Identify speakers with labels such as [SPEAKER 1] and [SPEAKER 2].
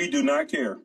[SPEAKER 1] We do not care.